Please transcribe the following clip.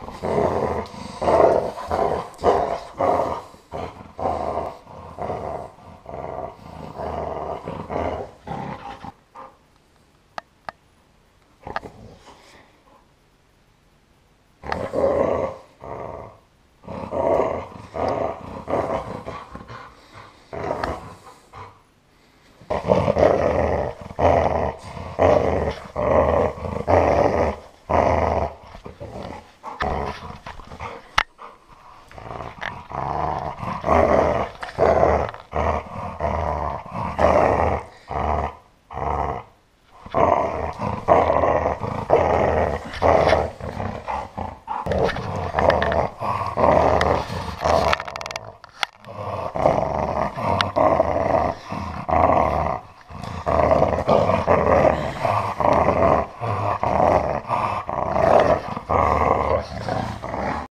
Uh-huh. Yeah.